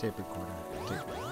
tape recorder. Tape.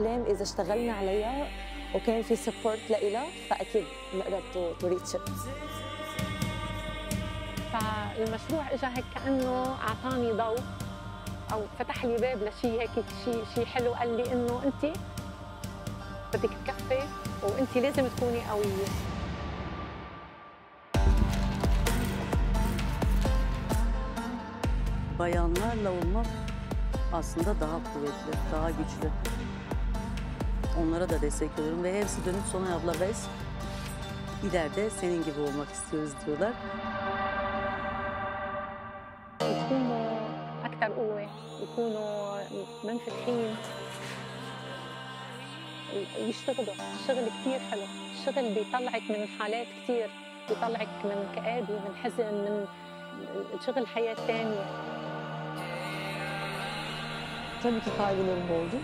الاحلام إذا اشتغلنا عليها وكان في support لإلها فأكيد بنقدر to reach فالمشروع اجى هيك كأنه أعطاني ضوء أو فتح لي باب لشيء هيك شيء شيء حلو. قال لي إنه أنت بدك تكفي وأنت لازم تكوني قوية. bayanlarla olmak aslında daha kuvvetli, daha güçlü. Onlara da destek oluyorum ve hepsi dönüp sonra abla biz ileride senin gibi olmak istiyoruz diyorlar. يكونوا اكثر قوه يكونوا منفتحين يشتغلوا الشغل كثير حلو الشغل بيطلعك من حالات كثير بيطلعك من كآبة من حزن من الشغل حياة ثانية Tabii ki kaygılarım oldu.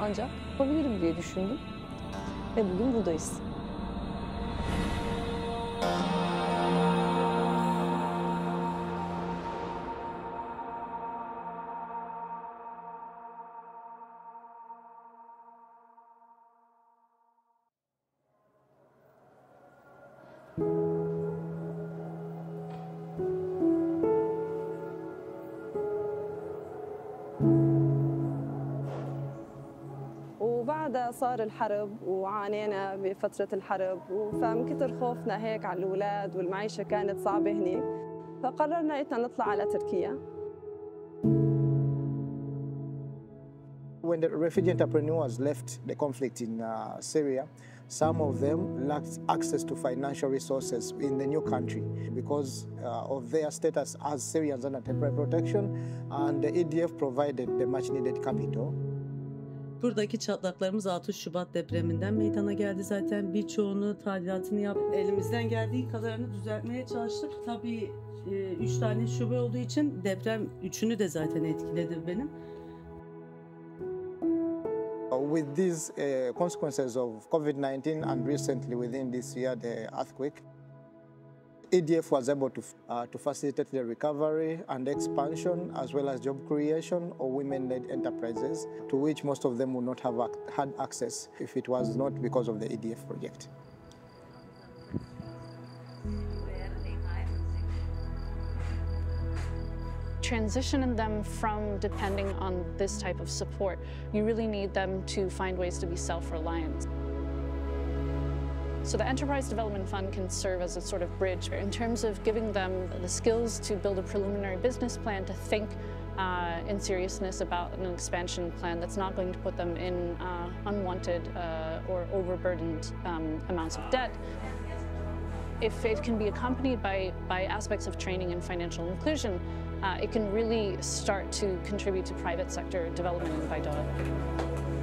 Ancak yapabilirim diye düşündüm. Ve bugün buradayız. وبعدها صار الحرب وعانينا بفترة الحرب فمن كتر خوفنا هيك على الأولاد والمعيشة كانت صعبة هنيك فقررنا إننا نطلع على تركيا When the refugee entrepreneurs left the conflict in uh, Syria, some of them lacked access to financial resources in the new country because uh, of their status as Syrians under temporary protection, and the EDF provided the much needed capital. Buradaki çatlaklarımız 6 Şubat depreminden meydana geldi zaten. Birçoğunu tadilatını yaptık. Elimizden geldiği kadarını düzeltmeye çalıştık. Tabii 3 tane şube olduğu için deprem üçünü de zaten etkiledi benim. Uh, With these uh, consequences of COVID 19 and recently within this year, the earthquake, EDF was able to, uh, to facilitate the recovery and expansion as well as job creation of women led enterprises to which most of them would not have ac- had access if it was not because of the EDF project. transitioning them from depending on this type of support, you really need them to find ways to be self-reliant. So the Enterprise Development Fund can serve as a sort of bridge in terms of giving them the skills to build a preliminary business plan, to think uh, in seriousness about an expansion plan that's not going to put them in uh, unwanted uh, or overburdened um, amounts of debt. If it can be accompanied by, by aspects of training and financial inclusion, uh, it can really start to contribute to private sector development in Baidoa.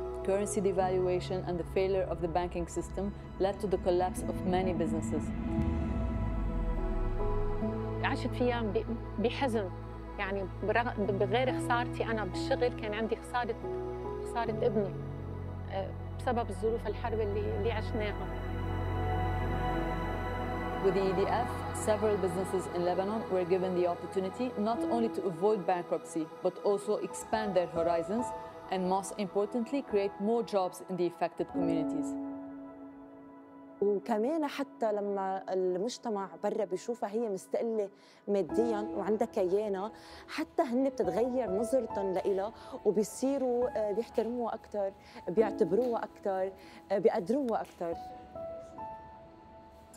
currency devaluation, and the failure of the banking system led to the collapse of many businesses. عاشت فيها ب- بحزن يعني بغير خسارتي انا بالشغل كان عندي خساره خساره ابني آه، بسبب الظروف الحرب اللي اللي عشناها With the EDF, several businesses in Lebanon were given the opportunity not only to avoid bankruptcy, but also expand their horizons and, most importantly, create more jobs in the affected communities. وكمان حتى لما المجتمع برا بيشوفها هي مستقلة ماديا وعندها كيانة حتى هن بتتغير نظرتهم لإلها وبيصيروا آه، بيحترموها أكثر بيعتبروها أكثر آه، بيقدروها أكثر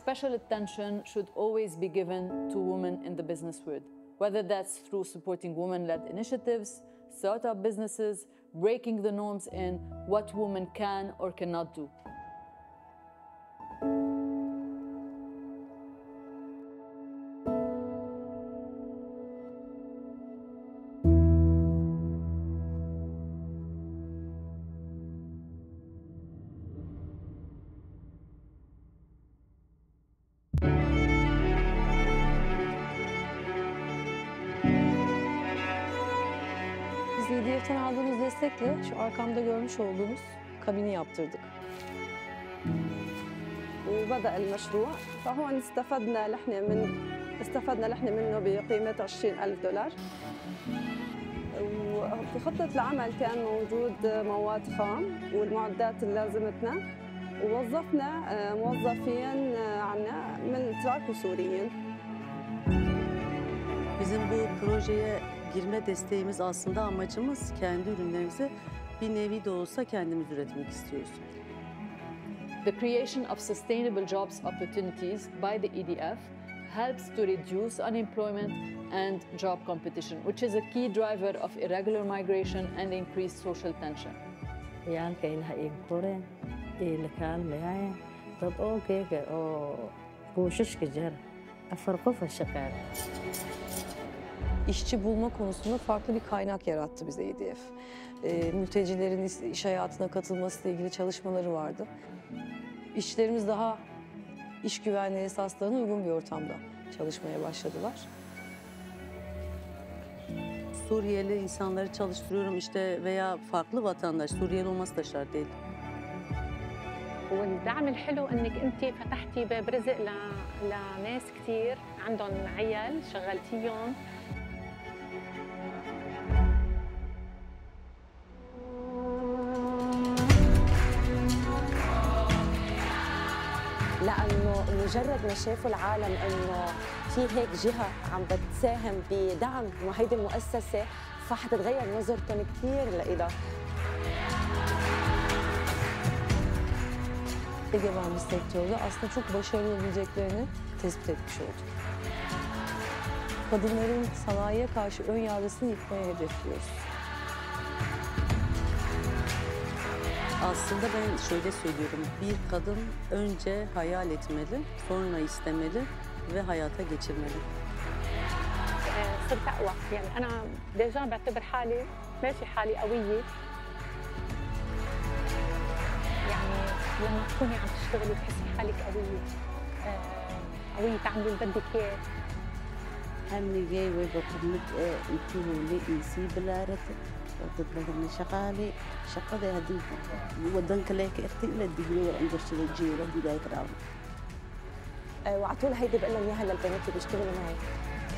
Special attention should always be given to women in the business world, whether that's through supporting women led initiatives, startup businesses, breaking the norms in what women can or cannot do. Biz EDF'den aldığımız destekle şu arkamda görmüş olduğunuz kabini yaptırdık. وبدأ المشروع. فهون استفدنا نحن من استفدنا نحن منه بقيمة 20 ألف دولار. وفي خطة العمل كان موجود مواد خام والمعدات اللي لازمتنا ووظفنا آه، موظفين آه، عنا من تراك وسوريين. Bizim bu projeye girme desteğimiz aslında amacımız kendi ürünlerimizi bir nevi de olsa kendimiz üretmek istiyoruz. The creation of sustainable jobs opportunities by the EDF helps to reduce unemployment and job competition, which is a key driver of irregular migration and increased social tension. ciyaalka ilaha iga koreen ee la kaalmayaya dad oo keega oo buushashka jara afar qofa shaqaale İşçi bulma konusunda farklı bir kaynak yarattı bize EDF. Ee, mültecilerin iş, iş hayatına katılmasıyla ilgili çalışmaları vardı. İşçilerimiz daha iş güvenliği esaslarına uygun bir ortamda çalışmaya başladılar. Suriyeli insanları çalıştırıyorum işte veya farklı vatandaş, Suriyeli olması da şart değil. والدعم الحلو انك انت فتحتي باب رزق ل... لناس كثير عندهم عيال شغلتيهم مجرد ما شافوا العالم انه في هيك جهه عم بتساهم بدعم هيدي المؤسسه فحتتغير نظرتهم كثير لإلها Egemenli sektörde aslında çok başarılı olabileceklerini tespit etmiş olduk. Kadınların sanayiye karşı ön yargısını yıkmaya hedefliyoruz. Aslında ben şöyle söylüyorum, bir kadın önce hayal etmeli, sonra istemeli ve hayata geçirmeli. آه، صرت اقوى يعني أنا ديجا بعتبر حالي ماشي حالي قويه يعني لما تكوني عم تشتغلي بتحسي حالك قويه آه، قويه تعملي اللي بدك اياه hamigay wayba ku mid ee intuu howle iisii bilaaratay آه، وعلى طول هيدي بقول لهم إياها للبنات اللي بيشتغلوا معي.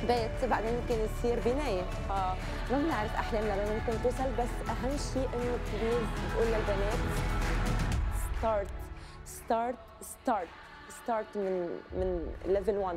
بيت بعدين ممكن يصير بناية. فما بنعرف أحلامنا لما ممكن توصل بس أهم شيء إنه بليز بقول للبنات ستارت ستارت ستارت ستارت من من ليفل 1